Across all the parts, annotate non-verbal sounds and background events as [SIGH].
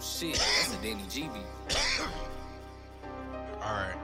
shit, that's a Danny G beat. [COUGHS] Alright.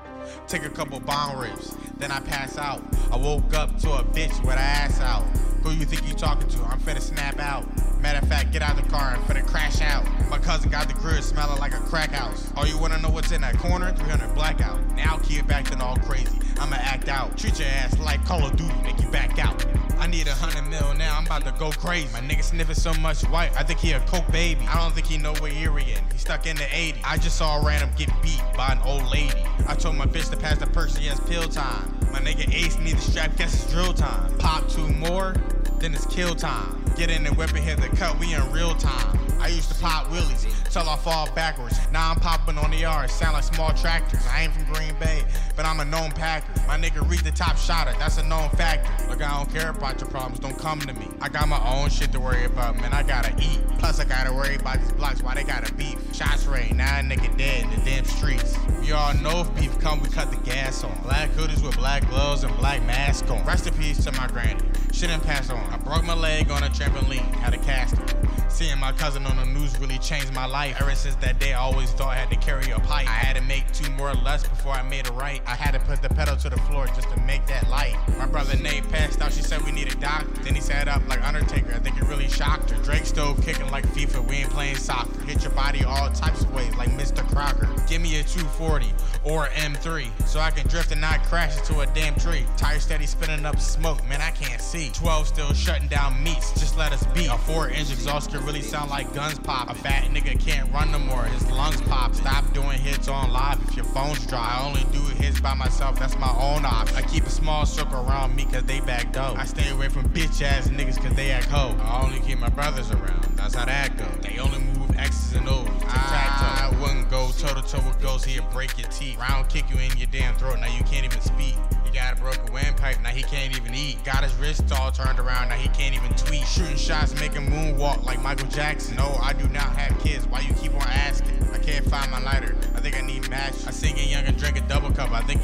Take a couple bong rips, then I pass out. I woke up to a bitch with her ass out. Who you think you talking to? I'm finna snap out. Matter of fact, get out the car and finna crash out. My cousin got the crib smelling like a crack house. All you wanna know what's in that corner? 300 blackout. Now kid acting all crazy. I'ma act out. Treat your ass like Call of Duty, make you back out. I need a hundred mil now, I'm about to go crazy. My nigga sniffing so much white, I think he a coke baby. I don't think he know where year we in. He stuck in the 80s. I just saw a random get beat by an old lady. I told my bitch to pass the perks, yes, pill time. My nigga Ace need the strap, guess it's drill time. Pop two more, then it's kill time. Get in the weapon, hit the cut, we in real time. I used to pop wheelies till I fall backwards. Now I'm popping on the yard, sound like small tractors. I ain't from Green Bay, but I'm a known packer. My nigga read the top shotter, that's a known factor. Look, I don't care about your problems, don't come to me. I got my own shit to worry about, man. I gotta eat. Plus, I gotta worry about these blocks, why they gotta beef. Shots rain, now a nigga dead in the damn streets. We all know if beef come, we cut the gas on. Black hoodies with black gloves and black mask on. Rest in peace to my granny. Shouldn't pass on. I broke my leg on a trampoline, had a caster. Seeing my cousin on the news really changed my life. Ever since that day, I always thought I had to carry a pipe. I had to make two more less before I made it right. I had to put the pedal to the floor just to make that light. My brother Nate passed out, she said we need a doctor. Then he sat up like Undertaker, I think it really shocked her. Drake stove kicking like FIFA, we ain't playing soccer. Hit your body all types of ways like Mr. Crocker. Give me a 240 or M3 so I can drift and not crash into a damn tree. Tire steady spinning up smoke, man, I can't see. 12 still shutting down meets, just let us be. A 4 inch exhaust can really sound like guns pop. A fat nigga can't run no more, his lungs pop. Stop doing hits on live if your phone's dry. I only do hits by myself, that's my own option. I keep a small circle around me cause they back dope. I stay away from bitch ass niggas cause they act hoe. I only keep my brothers around, that's how that go. They only move X's and O's. I, wouldn't go toe to toe with ghosts, he'd break your teeth. Round kick you in your damn throat, now you can't even speak. Got a broken windpipe, now he can't even eat. Got his wrist all turned around, now he can't even tweet. Shooting shots, making moonwalk like Michael Jackson. No, I do not have kids, why you keep on asking? I can't find my lighter, I think I need match. I sing it young and drink a double cup, I think